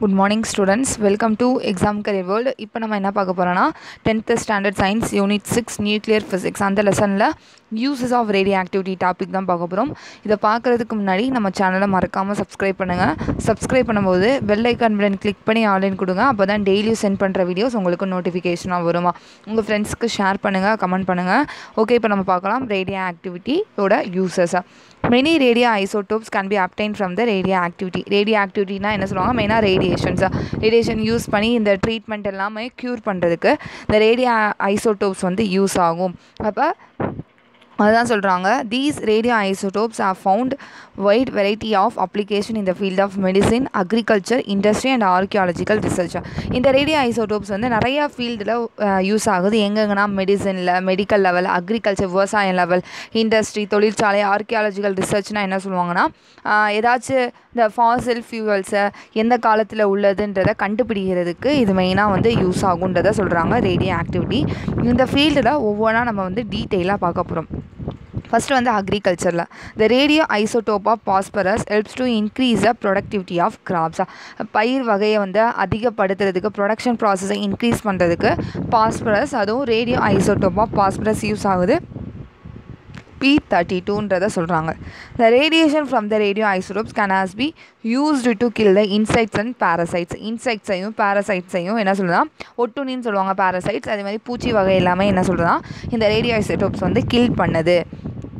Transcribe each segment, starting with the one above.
Good morning students welcome to exam career world இப்போ நம்ம என்ன பார்க்க போகிறோன்னா tenth standard science unit six nuclear physics அந்த லெசனில் uses of radio activity topic தான் பார்க்க போகிறோம் இதை பார்க்குறதுக்கு முன்னாடி நம்ம சேனலை மறக்காமல் சப்ஸ்கிரைப் பண்ணுங்கள் சப்ஸ்கிரைப் பண்ணும்போது பெல் ஐக்கான் பட்டன் கிளிக் பண்ணி ஆன்லைன் கொடுங்க. அப்போ தான் டெய்லியும் சென்ட் பண்ணுற வீடியோஸ் உங்களுக்கு நோட்டிஃபிகேஷனாக வருமா? உங்கள் ஃப்ரெண்ட்ஸ்க்கு ஷேர் பண்ணுங்கள் கமெண்ட் பண்ணுங்கள் ஓகே இப்போ நம்ம பார்க்கலாம் ரேடியோ ஆக்டிவிட்டியோட யூசஸாக many radioisotopes can be obtained from the radioactivity radio ஆக்டிவிட்டினா என்ன சொல்லுவாங்க? மெயினாக ரேடியேஷன்ஸா ரேடியேஷன் யூஸ் பண்ணி இந்த ட்ரீட்மெண்ட் எல்லாமே க்யூர் பண்ணுறதுக்கு இந்த ரேடியோ ஐசோடோப்ஸ் வந்து யூஸ் ஆகும். அப்போ அதுதான் சொல்கிறாங்க these radioisotopes are found wide variety of application இந்த field of medicine agriculture industry and archaeological research இந்த ரேடியோ ஐசோடோப்ஸ் வந்து நிறையா ஃபீல்டில் யூஸ் ஆகுது. எங்கெங்கன்னா மெடிசனில் மெடிக்கல் லெவல் அக்ரிகல்ச்சர் விவசாயம் லெவல் இண்டஸ்ட்ரி தொழிற்சாலை ஆர்கியாலஜிக்கல் ரிசர்ச்னால் என்ன சொல்லுவாங்கன்னா ஏதாச்சும் இந்த ஃபாசில் ஃபியூவல்ஸை எந்த காலத்தில் உள்ளதுன்றதை கண்டுபிடிக்கிறதுக்கு இது மெயினாக வந்து யூஸ் ஆகுன்றதை சொல்கிறாங்க ரேடியோ ஆக்டிவிட்டி இந்த ஃபீல்டில் ஒவ்வொன்றா நம்ம வந்து டீட்டெயிலாக பார்க்க போகிறோம் ஃபஸ்ட்டு வந்து அக்ரிகல்ச்சரில் the radioisotope of phosphorus helps to increase the productivity of கிராப்ஸாக பயிர் வகையை வந்து அதிகப்படுத்துறதுக்கு ப்ரொடக்ஷன் ப்ராசஸை இன்க்ரீஸ் பண்ணுறதுக்கு பாஸ்பரஸ் அதுவும் radio isotope of phosphorus use ஆகுது. பி தேர்ட்டி டூன்றதை சொல்கிறாங்க the radiation from the radioisotopes can has be used to kill the insects and parasites இன்செக்ட்ஸையும் பேரசைட்ஸையும் என்ன சொல்லுதான் ஒட்டுணின்னு சொல்லுவாங்க பேரசைட்ஸ் அதே மாதிரி பூச்சி வகை எல்லாமே என்ன சொல்கிறதா இந்த ரேடியோ ஐசோடோப்ஸ் வந்து கில் பண்ணுது.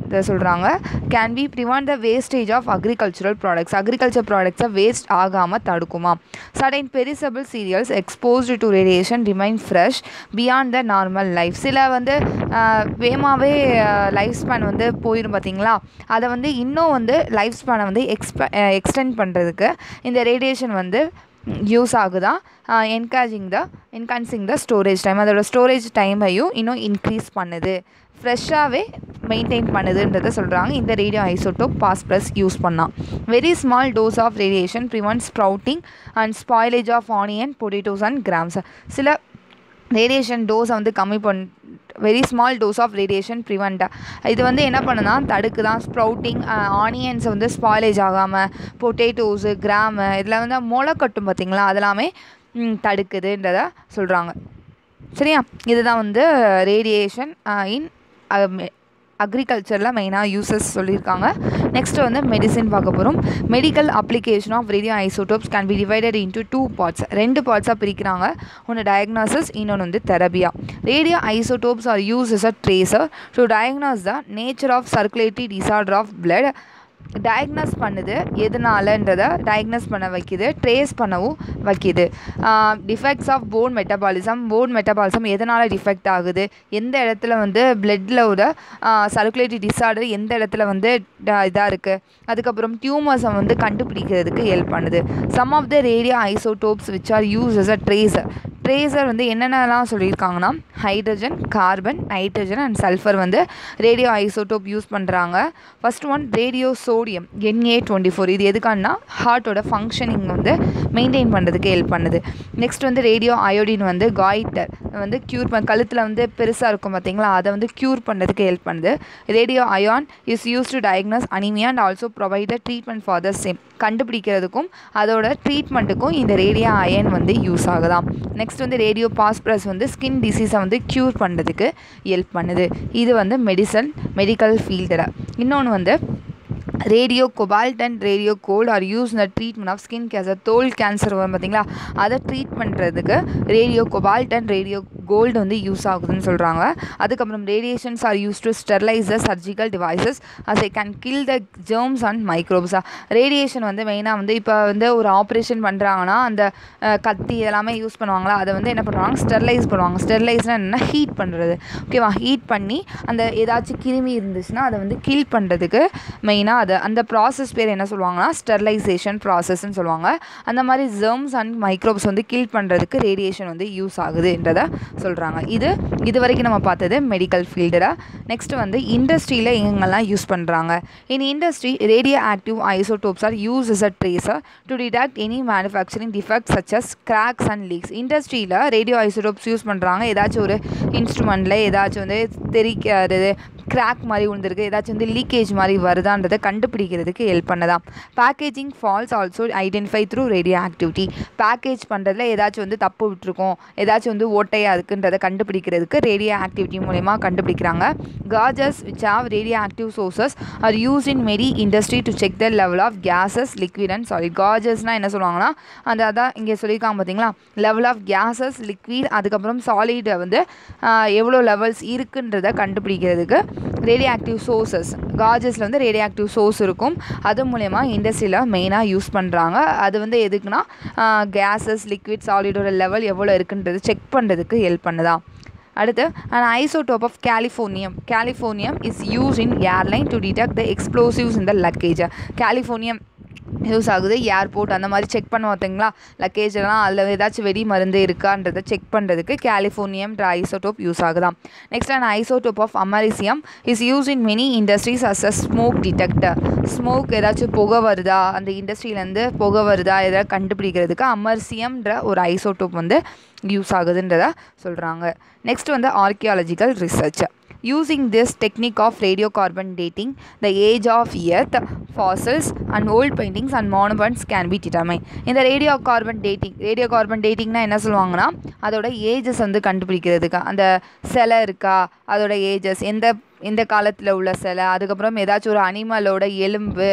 இதை சொல்கிறாங்க can be prevent the wastage of agricultural products agriculture ப்ராடக்ட்ஸை வேஸ்ட் ஆகாமல் தடுக்குமா? Certain perishable cereals exposed to radiation remain fresh beyond the normal life சில வந்து வேமாவே லைஃப் ஸ்பேன் வந்து போயிடும் பார்த்தீங்களா அதை வந்து இன்னும் வந்து லைஃப் ஸ்பேனை வந்து எக்ஸ்ப எக்ஸ்டெண்ட் பண்ணுறதுக்கு இந்த ரேடியேஷன் வந்து யூஸ் ஆகுதா? என்கரேஜிங் த என்கான்சிங் த ஸ்டோரேஜ் டைம் அதோட ஸ்டோரேஜ் டைமையும் இன்னும் இன்க்ரீஸ் பண்ணுது. ஃப்ரெஷ்ஷாகவே மெயின்டைன் பண்ணுதுன்றதை சொல்கிறாங்க இந்த ரேடியோ ஐசோட்டோப் ப்ளஸ் யூஸ் பண்ணால் very small dose of radiation prevent sprouting and spoilage of onion potatoes and grams சில ரேடியேஷன் டோஸை வந்து கம்மி பண் very small dose of radiation ப்ரிவெண்ட்டாக இது வந்து என்ன பண்ணுனா தடுக்கு தான் ஸ்ப்ரவுட்டிங் ஆனியன்ஸை வந்து ஸ்பாலேஜ் ஆகாமல் பொட்டேட்டோஸு கிராமு இதில் வந்து முளை கட்டும் பார்த்திங்களா அதெல்லாமே தடுக்குதுன்றத சொல்கிறாங்க சரியா? இதுதான் வந்து ரேடியேஷன் இன் அக்ரிகல்ச்சரில் மெயினாக யூசஸ் சொல்லியிருக்காங்க. நெக்ஸ்ட் வந்து மெடிசின் பார்க்க போகிறோம் medical application of radioisotopes can be divided into two parts ரெண்டு பார்ட்ஸாக பிரிக்கிறாங்க. ஒன்று டயக்னாசிஸ் இன்னொன்று வந்து தெரபியா radioisotopes are use is a tracer so diagnose தான் nature of circulatory disorder of blood diagnose பண்ணுது. எதனாலன்றதை டயக்னஸ் பண்ண வைக்கிது. ட்ரேஸ் பண்ணவும் வைக்கிது. Defects of bone metabolism bone metabolism எதனால் டிஃபெக்ட் ஆகுது? எந்த இடத்துல வந்து பிளட்டில் உள்ள சர்க்குலேட்டரி டிஸார்டர் எந்த இடத்துல வந்து இதாக இருக்குது அதுக்கப்புறம் டியூமர்ஸை வந்து கண்டுபிடிக்கிறதுக்கு ஹெல்ப் பண்ணுது. Some of the radio isotopes which are use as a tracer tracer வந்து என்னென்னலாம் சொல்லியிருக்காங்கன்னா hydrogen carbon nitrogen and sulphur வந்து ரேடியோ ஐசோடோப் யூஸ் பண்ணுறாங்க first one radio sodium NA twenty four இது எதுக்கான்னா ஹார்ட்டோட ஃபங்க்ஷனிங் வந்து மெயின்டைன் பண்ணுறதுக்கு ஹெல்ப் பண்ணுது. நெக்ஸ்ட் வந்து ரேடியோ அயோடின் வந்து காய்டர் வந்து க்யூர் பண்ண கழுத்தில் வந்து பெருசாக இருக்கும் பார்த்தீங்களா அதை வந்து க்யூர் பண்ணுறதுக்கு ஹெல்ப் பண்ணுது. Radio iron is use to diagnose anaemia and also provide the treatment for the same கண்டுபிடிக்கிறதுக்கும் அதோட ட்ரீட்மெண்ட்டுக்கும் இந்த ரேடியோ அயன் வந்து யூஸ் ஆகுதாம். நெக்ஸ்ட் வந்து ரேடியோ பாஸ்பரஸ் வந்து ஸ்கின் டிசீஸை வந்து க்யூர் பண்ணுறதுக்கு ஹெல்ப் பண்ணுது. இது வந்து மெடிசன் மெடிக்கல் ஃபீல்டில் இன்னொன்று வந்து radio cobalt and radio gold are use இந்த ட்ரீட்மெண்ட் ஆஃப் ஸ்கின் கேன்சர் தோல் கேன்சர் வரும் பார்த்தீங்களா? அதை ட்ரீட் பண்ணுறதுக்கு radio cobalt and radio gold வந்து யூஸ் ஆகுதுன்னு சொல்கிறாங்க அதுக்கப்புறம் radiations are use to sterilise the surgical devices as I can kill the germs and மைக்ரோப்ஸா radiation வந்து மெயினாக வந்து இப்போ வந்து ஒரு ஆப்ரேஷன் பண்ணுறாங்கன்னா அந்த கத்தி எல்லாமே யூஸ் பண்ணுவாங்களா? அதை வந்து என்ன பண்ணுவாங்க? ஸ்டெர்லைஸ் பண்ணுவாங்க. ஸ்டெர்லைஸ்னால் என்ன ஹீட் பண்ணுறது ஓகேவா ஹீட் பண்ணி அந்த ஏதாச்சும் கிருமி இருந்துச்சுன்னா அதை வந்து கில் பண்ணுறதுக்கு மெயினாக அதை அந்த ப்ராசஸ் பேர் என்ன சொல்லுவாங்கன்னா ஸ்டெர்லைசேஷன் ப்ராசஸ்ன்னு சொல்லுவாங்க. அந்த மாதிரி ஜெர்ம்ஸ் அண்ட் மைக்ரோப்ஸ் வந்து கில் பண்ணுறதுக்கு ரேடியேஷன் வந்து யூஸ் ஆகுதுன்றதை சொல்கிறாங்க இது இது வரைக்கும் நம்ம பார்த்தது மெடிக்கல் ஃபீல்டில் நெக்ஸ்ட் வந்து இண்டஸ்ட்ரியில் எங்கெங்கெல்லாம் யூஸ் பண்ணுறாங்க in industry radioactive isotopes are use is a tracer to detect any manufacturing defect such as cracks and leaks இண்டஸ்ட்ரியில் ரேடியோ ஐசோடோப்ஸ் யூஸ் பண்ணுறாங்க ஏதாச்சும் ஒரு இன்ஸ்ட்ருமெண்ட்டில் ஏதாச்சும் வந்து தெரிக்கிறது கிராக் மாதிரி விழுந்திருக்கு ஏதாச்சும் வந்து லீக்கேஜ் மாதிரி வருதான்றதை கண்டுபிடிக்கிறதுக்கு ஹெல்ப் பண்ணதான் packaging faults also identify through radioactivity package பண்ணுறதுல ஏதாச்சும் வந்து தப்பு விட்டுருக்கோம். ஏதாச்சும் வந்து ஓட்டையாக இருக்குன்றதை கண்டுபிடிக்கிறதுக்கு ரேடியோ ஆக்டிவிட்டி மூலயமா கண்டுபிடிக்கிறாங்க. Gauges which have radioactive sources are use in many industry to check the level of gases liquid and solid காஜஸ்னால் என்ன சொல்லுவாங்கன்னா அந்த அதான் இங்கே சொல்லியிருக்காங்க பார்த்தீங்களா லெவல் ஆஃப் கேஸஸ் லிக்விட் அதுக்கப்புறம் சாலிடை வந்து எவ்வளோ லெவல்ஸ் இருக்குன்றதை கண்டுபிடிக்கிறதுக்கு ரேடியோ ஆக்டிவ் சோர்சஸ் காஜஸில் வந்து ரேடியோ ஆக்டிவ் சோர்ஸ் இருக்கும். அது மூலயமா இண்டஸ்ட்ரியில் மெயினாக யூஸ் பண்ணுறாங்க அது வந்து எதுக்குன்னா கேஸஸ் லிக்விட் சாலிடோட லெவல் எவ்வளோ இருக்குன்றது செக் பண்ணுறதுக்கு ஹெல்ப் பண்ணுதா. அடுத்து and isotope of californium californium is use in airline to detect the explosives in the luggage californium use ஆகுது ஏர்போர்ட் அந்த மாதிரி செக் பண்ண பார்த்தீங்களா? லக்கேஜ் எல்லாம் அதில் ஏதாச்சும் வெடி மருந்து இருக்கான்றதை செக் பண்ணுறதுக்கு கேலிஃபோர்னியம்ன்ற isotope use ஆகுதாம். Next and isotope of americium is use in many industries as a smoke detector smoke ஏதாச்சும் புகை வருதா? அந்த இண்டஸ்ட்ரியிலேருந்து புகை வருதா? எதாவது கண்டுபிடிக்கிறதுக்கு அமர்சியம்ன்ற ஒரு ஐசோடோப் வந்து யூஸ் ஆகுதுன்றத சொல்கிறாங்க நெக்ஸ்ட் வந்து archaeological research using this technique of radiocarbon dating the age of earth fossils and old paintings and monuments can be determined. இந்த radio carbon dating radio carbon டேட்டிங்னா என்ன சொல்லுவாங்கன்னா அதோட ஏஜஸ் வந்து கண்டுபிடிக்கிறதுக்கு அந்த சிலை இருக்கா அதோட ஏஜஸ் எந்த இந்த காலத்தில் உள்ள சிலை அதுக்கப்புறம் ஏதாச்சும் ஒரு அனிமலோட எலும்பு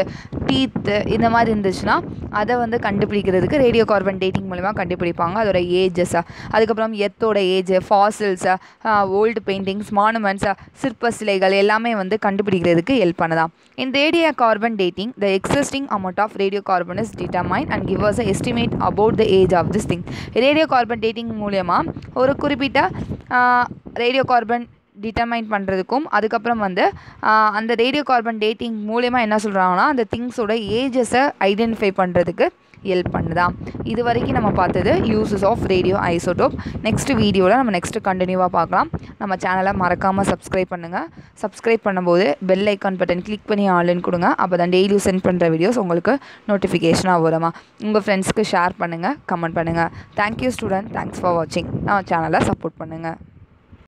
டீத்து இந்த மாதிரி இருந்துச்சுன்னா அதை வந்து கண்டுபிடிக்கிறதுக்கு ரேடியோ கார்பன் டேட்டிங் மூலிமா கண்டுபிடிப்பாங்க. அதோட ஏஜஸ் அதுக்கப்புறம் எத்தோட age fossils old paintings monuments சிற்ப சிலைகள் எல்லாமே வந்து கண்டுபிடிக்கிறதுக்கு ஹெல்ப் பண்ணதான். In radiocarbon dating the existing amount of radiocarbon is determine and give us estimate about the age of this thing radiocarbon dating மூலயமா ஒரு குறிப்பிட்ட ரேடியோ கார்பன் டிட்டர்மைன் பண்ணுறதுக்கும் அதுக்கப்புறம் வந்து அந்த ரேடியோ கார்பன் டேட்டிங் மூலயமா என்ன சொல்கிறாங்கன்னா அந்த திங்ஸோட ஏஜஸை ஐடென்டிஃபை பண்ணுறதுக்கு ஹெல்ப் பண்ணுதான் இது வரைக்கும் நம்ம பார்த்தது uses of radio isotope next வீடியோவில் நம்ம நெக்ஸ்ட் கண்டினியூவாக பார்க்கலாம். நம்ம சேனலை மறக்காமல் சப்ஸ்கிரைப் பண்ணுங்கள் சப்ஸ்கிரைப் பண்ணும்போது பெல் ஐக்கான் பட்டன் கிளிக் பண்ணி ஆன்லைன் கொடுங்க. அப்போ தான் டெய்லியும் சென்ட் பண்ணுற வீடியோஸ் உங்களுக்கு நோட்டிஃபிகேஷனாக வருமா. உங்கள் ஃப்ரெண்ட்ஸ்க்கு ஷேர் பண்ணுங்கள் கமெண்ட் பண்ணுங்கள் தேங்க்யூ ஸ்டூடெண்ட் தேங்க்ஸ் ஃபார் வாட்சிங் நம்ம சேனலை சப்போர்ட் பண்ணுங்கள்